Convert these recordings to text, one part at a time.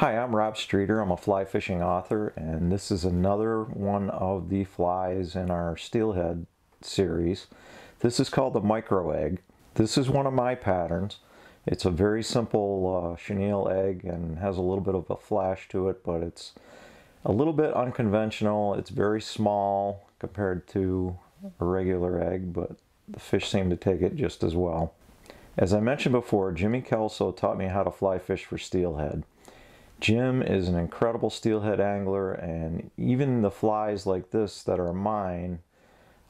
Hi, I'm Rob Streeter. I'm a fly fishing author, and this is another one of the flies in our steelhead series. This is called the micro egg. This is one of my patterns. It's a very simple uh, chenille egg and has a little bit of a flash to it, but it's a little bit unconventional. It's very small compared to a regular egg, but the fish seem to take it just as well. As I mentioned before, Jimmy Kelso taught me how to fly fish for steelhead. Jim is an incredible steelhead angler, and even the flies like this that are mine,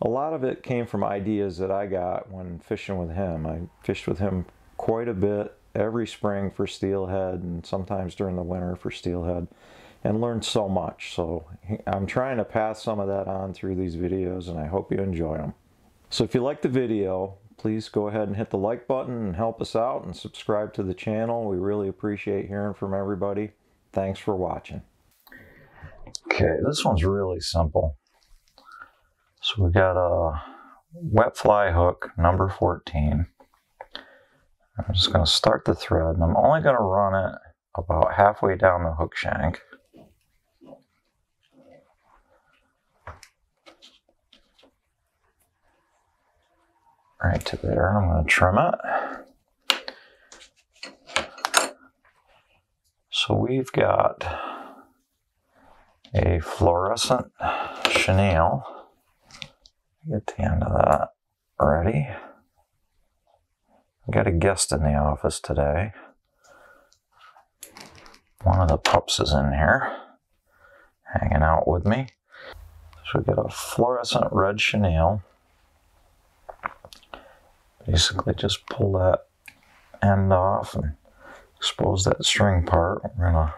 a lot of it came from ideas that I got when fishing with him. I fished with him quite a bit every spring for steelhead and sometimes during the winter for steelhead and learned so much. So I'm trying to pass some of that on through these videos and I hope you enjoy them. So if you like the video, please go ahead and hit the like button and help us out and subscribe to the channel. We really appreciate hearing from everybody. Thanks for watching. Okay, this one's really simple. So we got a wet fly hook, number 14. I'm just going to start the thread and I'm only going to run it about halfway down the hook shank. right to there. I'm going to trim it. So we've got a fluorescent chenille. Get the end of that ready. I got a guest in the office today. One of the pups is in here, hanging out with me. So we got a fluorescent red chenille basically just pull that end off and expose that string part. We're going to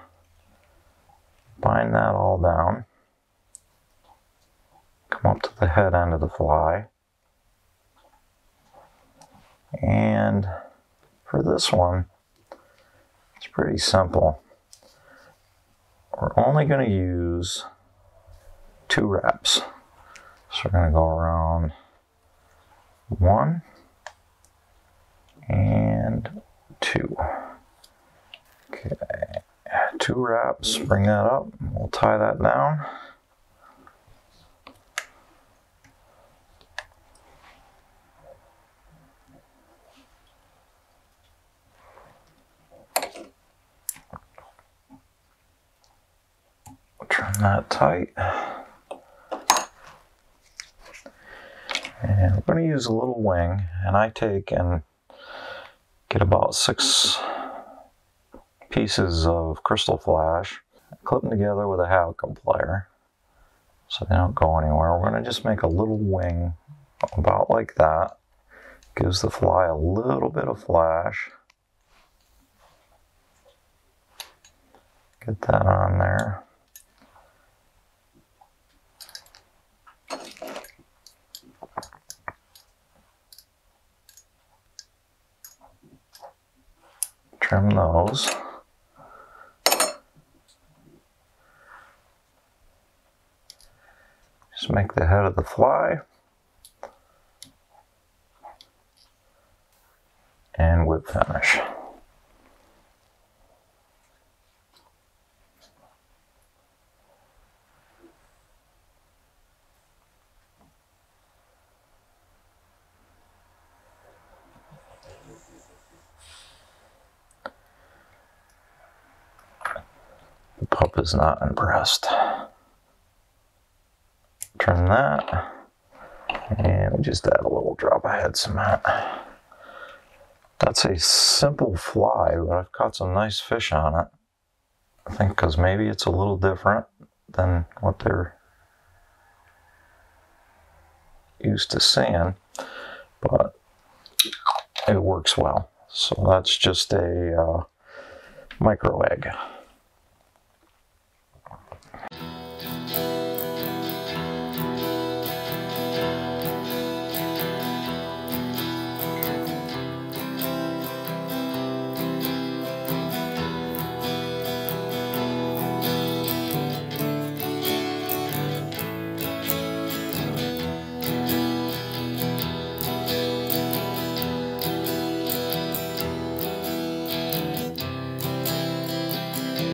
bind that all down. Come up to the head end of the fly. And for this one, it's pretty simple. We're only going to use two wraps. So we're going to go around one and two. Okay, two wraps, bring that up, we'll tie that down. Trim that tight. And we're going to use a little wing, and I take and get about six pieces of crystal flash, clip them together with a hackle plier so they don't go anywhere. We're going to just make a little wing about like that. Gives the fly a little bit of flash. Get that on there. trim those. Make the head of the fly. And whip finish. The pup is not impressed. Trim that. And we just add a little drop of head cement. That's a simple fly, but I've caught some nice fish on it. I think because maybe it's a little different than what they're used to seeing, but it works well. So that's just a uh, micro egg.